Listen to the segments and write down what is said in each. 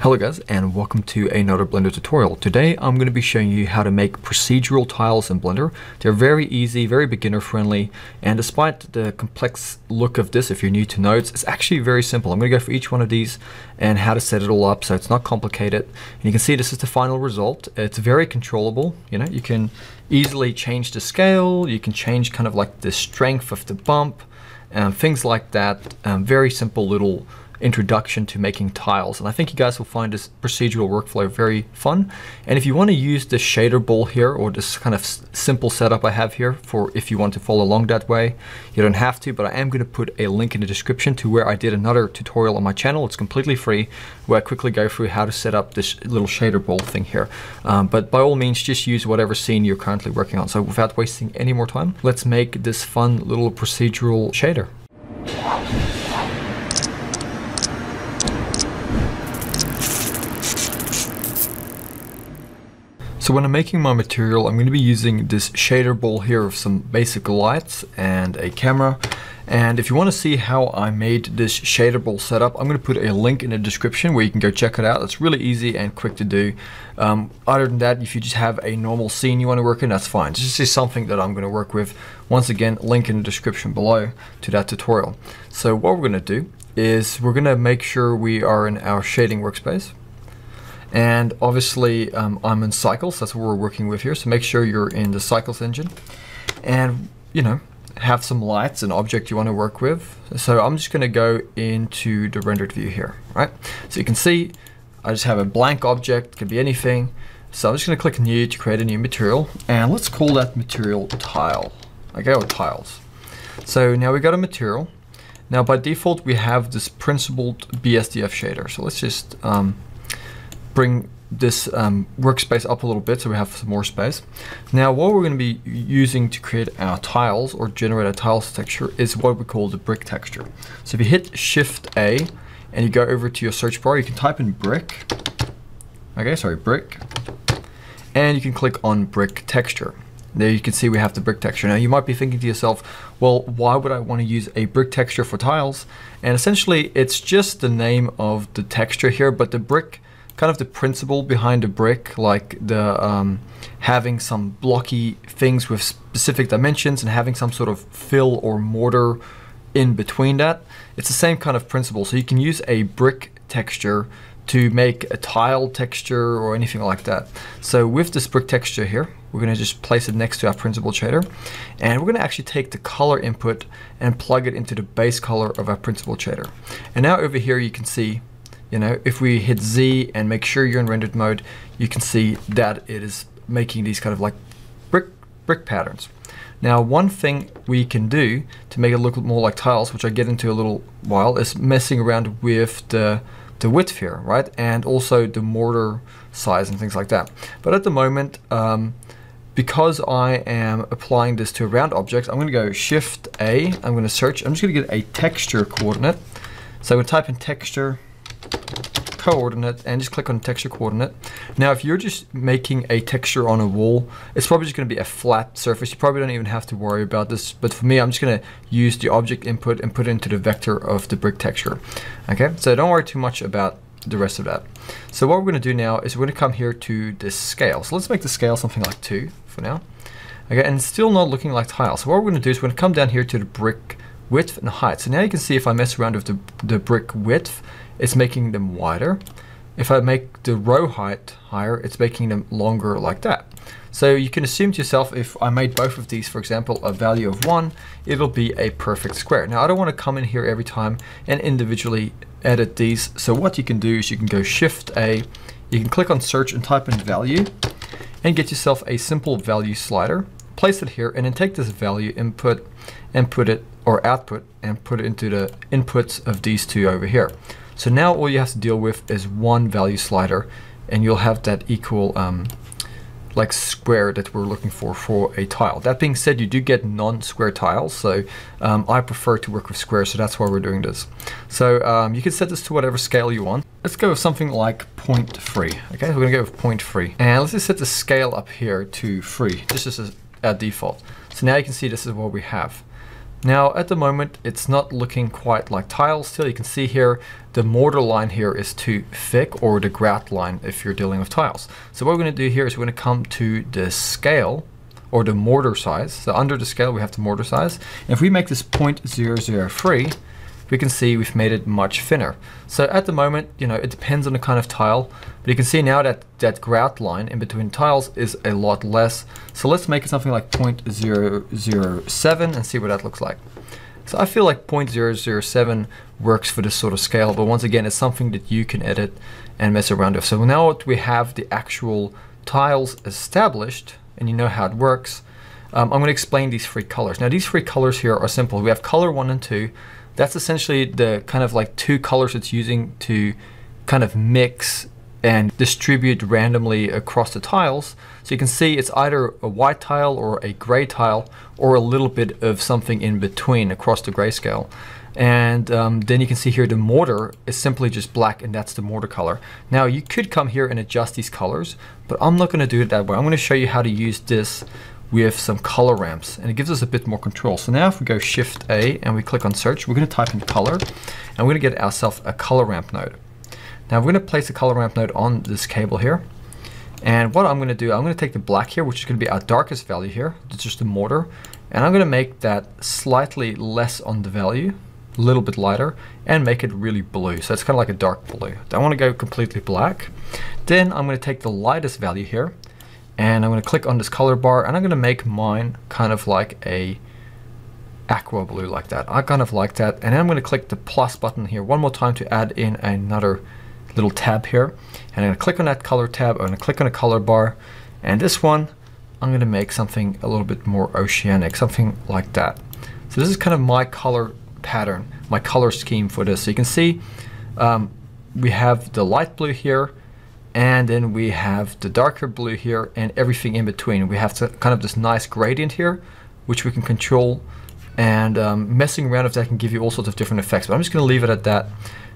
Hello guys and welcome to another Blender tutorial. Today I'm going to be showing you how to make procedural tiles in Blender. They're very easy, very beginner friendly, and despite the complex look of this, if you're new to nodes, it's actually very simple. I'm going to go for each one of these and how to set it all up so it's not complicated. And you can see this is the final result. It's very controllable, you know, you can easily change the scale, you can change kind of like the strength of the bump, and things like that. Um, very simple little introduction to making tiles. And I think you guys will find this procedural workflow very fun. And if you want to use the shader ball here or this kind of simple setup I have here for if you want to follow along that way, you don't have to, but I am going to put a link in the description to where I did another tutorial on my channel. It's completely free where I quickly go through how to set up this little shader ball thing here. Um, but by all means, just use whatever scene you're currently working on. So without wasting any more time, let's make this fun little procedural shader. So when I'm making my material, I'm going to be using this shader ball here of some basic lights and a camera. And if you want to see how I made this shader ball setup, I'm going to put a link in the description where you can go check it out. It's really easy and quick to do. Um, other than that, if you just have a normal scene you want to work in, that's fine. This is something that I'm going to work with. Once again, link in the description below to that tutorial. So what we're going to do is we're going to make sure we are in our shading workspace. And obviously um, I'm in Cycles, that's what we're working with here. So make sure you're in the Cycles engine and, you know, have some lights and object you want to work with. So I'm just going to go into the rendered view here, right? So you can see I just have a blank object, could be anything. So I'm just going to click new to create a new material and let's call that material tile, okay, or tiles. So now we got a material. Now by default we have this principled BSDF shader. So let's just um, bring this um, workspace up a little bit so we have some more space. Now what we're going to be using to create our tiles or generate a tiles texture is what we call the brick texture. So if you hit Shift A and you go over to your search bar, you can type in brick, okay, sorry, brick, and you can click on brick texture. There you can see we have the brick texture. Now you might be thinking to yourself, well, why would I want to use a brick texture for tiles? And essentially it's just the name of the texture here, but the brick kind of the principle behind a brick, like the um, having some blocky things with specific dimensions and having some sort of fill or mortar in between that. It's the same kind of principle. So you can use a brick texture to make a tile texture or anything like that. So with this brick texture here, we're going to just place it next to our principled shader. And we're going to actually take the color input and plug it into the base color of our principled shader. And now over here you can see you know, if we hit Z and make sure you're in rendered mode, you can see that it is making these kind of like brick, brick patterns. Now, one thing we can do to make it look more like tiles, which I get into a little while, is messing around with the, the width here, right? And also the mortar size and things like that. But at the moment, um, because I am applying this to a round object, I'm going to go Shift A. I'm going to search. I'm just going to get a texture coordinate. So I'm to type in texture coordinate and just click on texture coordinate. Now if you're just making a texture on a wall, it's probably just going to be a flat surface. You probably don't even have to worry about this. But for me, I'm just going to use the object input and put it into the vector of the brick texture. Okay, so don't worry too much about the rest of that. So what we're going to do now is we're going to come here to this scale. So let's make the scale something like 2 for now. Okay, and still not looking like tile. So what we're going to do is we're going to come down here to the brick width and height. So now you can see if I mess around with the, the brick width, it's making them wider. If I make the row height higher, it's making them longer like that. So you can assume to yourself, if I made both of these, for example, a value of one, it'll be a perfect square. Now I don't want to come in here every time and individually edit these. So what you can do is you can go Shift A, you can click on search and type in value and get yourself a simple value slider. Place it here and then take this value input and put it, or output, and put it into the inputs of these two over here. So now all you have to deal with is one value slider and you'll have that equal um, like square that we're looking for for a tile. That being said, you do get non-square tiles, so um, I prefer to work with squares, so that's why we're doing this. So um, you can set this to whatever scale you want. Let's go with something like 0.3, okay? So we're gonna go with 0.3. And let's just set the scale up here to 3, just as a, default. So now you can see this is what we have. Now at the moment it's not looking quite like tiles still. You can see here the mortar line here is too thick or the grout line if you're dealing with tiles. So what we're going to do here is we're going to come to the scale or the mortar size. So under the scale we have the mortar size. And if we make this 0.003 we can see we've made it much thinner. So at the moment, you know, it depends on the kind of tile, but you can see now that that grout line in between tiles is a lot less. So let's make it something like 0.007 and see what that looks like. So I feel like 0.007 works for this sort of scale, but once again, it's something that you can edit and mess around with. So now that we have the actual tiles established and you know how it works, um, I'm going to explain these three colors. Now these three colors here are simple. We have color one and two. That's essentially the kind of like two colors it's using to kind of mix and distribute randomly across the tiles. So you can see it's either a white tile or a gray tile or a little bit of something in between across the grayscale. And um, then you can see here the mortar is simply just black and that's the mortar color. Now you could come here and adjust these colors, but I'm not gonna do it that way. I'm gonna show you how to use this with some color ramps and it gives us a bit more control. So now if we go Shift A and we click on search, we're going to type in color and we're going to get ourselves a color ramp node. Now we're going to place a color ramp node on this cable here. And what I'm going to do, I'm going to take the black here, which is going to be our darkest value here. It's just a mortar. And I'm going to make that slightly less on the value, a little bit lighter, and make it really blue. So it's kind of like a dark blue. I want to go completely black. Then I'm going to take the lightest value here, and I'm going to click on this color bar and I'm going to make mine kind of like a aqua blue like that. I kind of like that and then I'm going to click the plus button here one more time to add in another little tab here and I'm going to click on that color tab, I'm going to click on the color bar and this one I'm going to make something a little bit more oceanic, something like that. So this is kind of my color pattern, my color scheme for this. So you can see um, we have the light blue here, and then we have the darker blue here and everything in between. We have to, kind of this nice gradient here, which we can control and um, messing around with that can give you all sorts of different effects, but I'm just gonna leave it at that.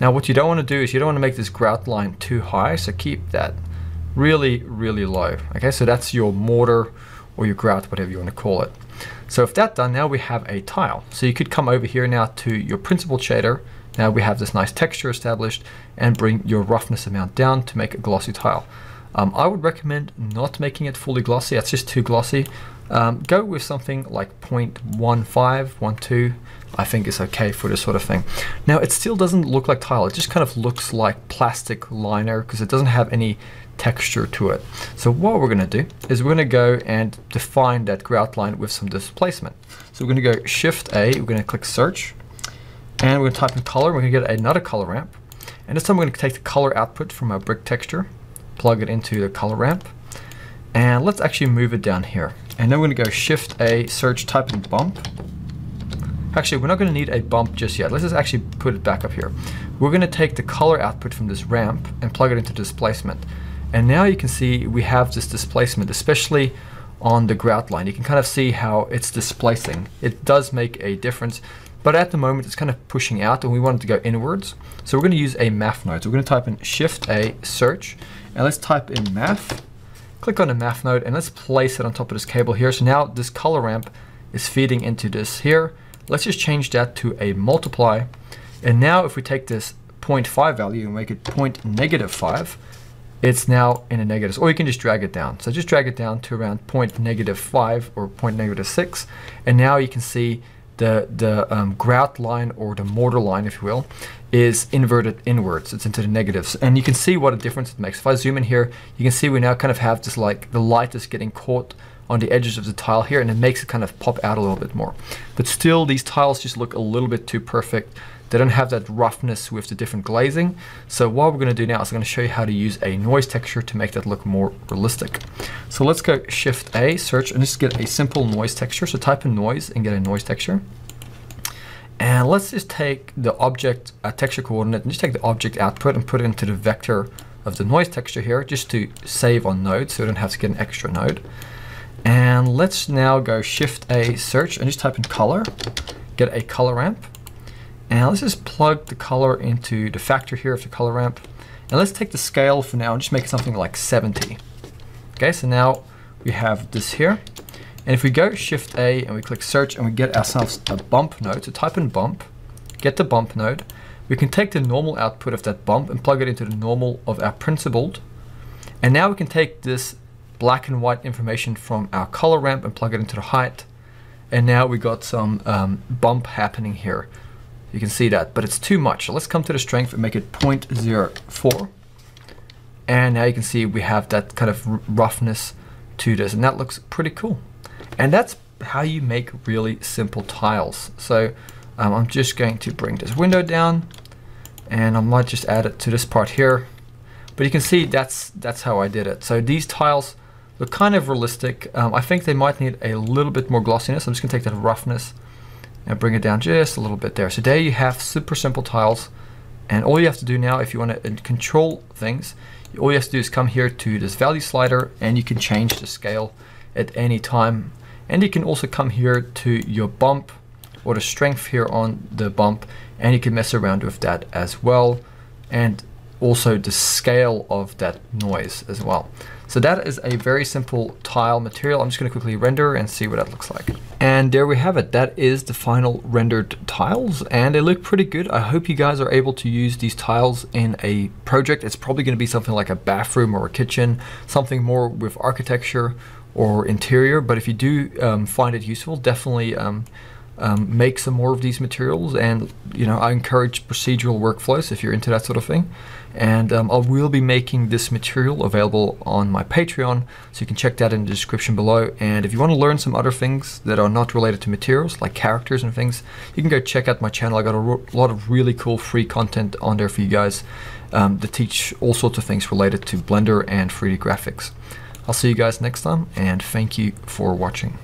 Now what you don't wanna do is you don't wanna make this grout line too high, so keep that really, really low. Okay, so that's your mortar or your grout, whatever you wanna call it. So if that's done, now we have a tile. So you could come over here now to your principled shader now we have this nice texture established and bring your roughness amount down to make a glossy tile. Um, I would recommend not making it fully glossy, that's just too glossy. Um, go with something like 0.15, 12, I think is okay for this sort of thing. Now it still doesn't look like tile, it just kind of looks like plastic liner because it doesn't have any texture to it. So what we're gonna do is we're gonna go and define that grout line with some displacement. So we're gonna go Shift A, we're gonna click search, and we're gonna type in color, we're gonna get another color ramp. And this time we're gonna take the color output from our brick texture, plug it into the color ramp, and let's actually move it down here. And then we're gonna go Shift A, search, type in bump. Actually, we're not gonna need a bump just yet. Let's just actually put it back up here. We're gonna take the color output from this ramp and plug it into displacement. And now you can see we have this displacement, especially on the grout line. You can kind of see how it's displacing. It does make a difference. But at the moment, it's kind of pushing out and we want it to go inwards. So we're gonna use a math node. So we're gonna type in Shift A, search, and let's type in math. Click on the math node and let's place it on top of this cable here. So now this color ramp is feeding into this here. Let's just change that to a multiply. And now if we take this 0.5 value and make it point negative 5, it's now in a negative, or you can just drag it down. So just drag it down to around point negative 5 or point negative 6, and now you can see the, the um, grout line or the mortar line, if you will, is inverted inwards. It's into the negatives. And you can see what a difference it makes. If I zoom in here, you can see we now kind of have this like the light is getting caught on the edges of the tile here and it makes it kind of pop out a little bit more. But still, these tiles just look a little bit too perfect. They don't have that roughness with the different glazing. So what we're gonna do now is I'm gonna show you how to use a noise texture to make that look more realistic. So let's go Shift A, search, and just get a simple noise texture. So type in noise and get a noise texture. And let's just take the object uh, texture coordinate and just take the object output and put it into the vector of the noise texture here just to save on node so we don't have to get an extra node. And let's now go Shift A, search, and just type in color, get a color ramp. And let's just plug the color into the factor here of the color ramp. And let's take the scale for now and just make it something like 70. Okay, so now we have this here. And if we go Shift A and we click search and we get ourselves a bump node, so type in bump, get the bump node, we can take the normal output of that bump and plug it into the normal of our principled. And now we can take this black and white information from our color ramp and plug it into the height. And now we got some um, bump happening here. You can see that, but it's too much. So let's come to the strength and make it 0.04. And now you can see we have that kind of roughness to this, and that looks pretty cool. And that's how you make really simple tiles. So um, I'm just going to bring this window down, and I might just add it to this part here. But you can see that's that's how I did it. So these tiles look kind of realistic. Um, I think they might need a little bit more glossiness. I'm just gonna take that roughness and bring it down just a little bit there. So there you have super simple tiles. And all you have to do now, if you want to uh, control things, all you have to do is come here to this value slider and you can change the scale at any time. And you can also come here to your bump or the strength here on the bump and you can mess around with that as well. And also the scale of that noise as well. So that is a very simple tile material. I'm just gonna quickly render and see what that looks like. And there we have it. That is the final rendered tiles and they look pretty good. I hope you guys are able to use these tiles in a project. It's probably gonna be something like a bathroom or a kitchen, something more with architecture or interior. But if you do um, find it useful, definitely um, um, make some more of these materials and you know I encourage procedural workflows if you're into that sort of thing. And um, I will be making this material available on my Patreon so you can check that in the description below. And if you want to learn some other things that are not related to materials like characters and things you can go check out my channel. I got a lot of really cool free content on there for you guys um, that teach all sorts of things related to Blender and 3D graphics. I'll see you guys next time and thank you for watching